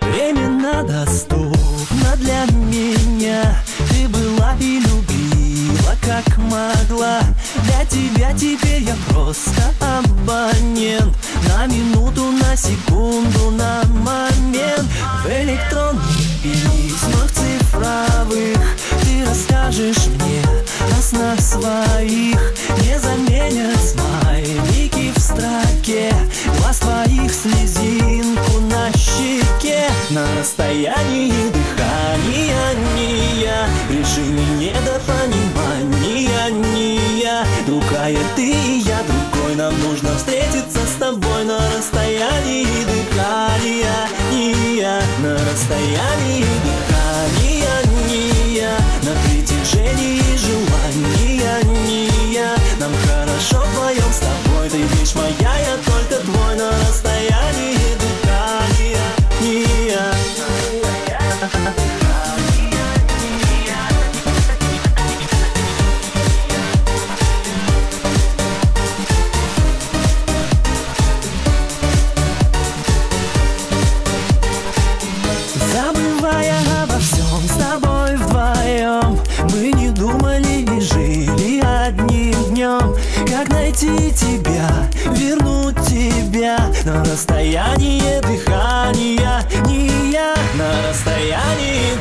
Временно доступна для меня. Ты была и любила как могла. Для тебя теперь я просто абонент. На минуту, на секунду, на момент. В электронных письмах цифровых. Ты расскажешь мне о снах своих слезинку на щеке. На расстоянии дыхания не я Решили недопонимания не я Другая ты и я, другой Нам нужно встретиться с тобой На расстоянии дыхания не я На расстоянии дыхания не я На притяжении найти тебя, вернуть тебя. На расстояние дыхания не я На расстоянии